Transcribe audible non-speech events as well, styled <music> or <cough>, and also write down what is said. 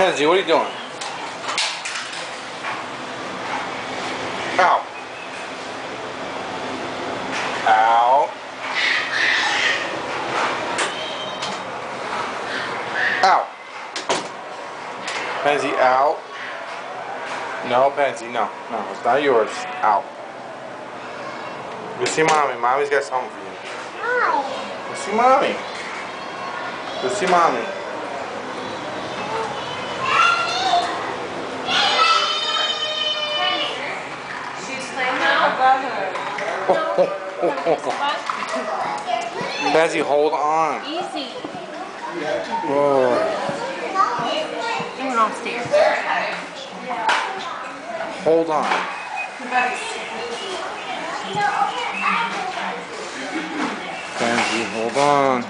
Kenzie, what are you doing? Ow. Ow. Ow. Pansy, out. No, Pansy, no. No, it's not yours. Out. Go see mommy. Mommy's got something for you. Hi. Go see mommy. Go see mommy. <laughs> her. Pansy, hold on. Easy. Whoa. Went upstairs. Hold on. Pansy, hold on.